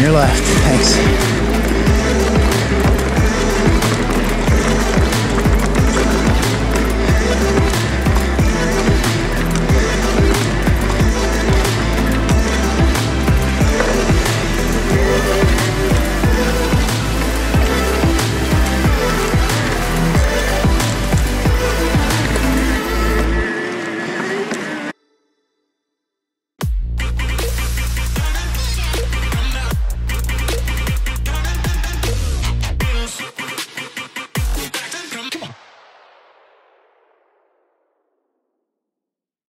your left. Thanks.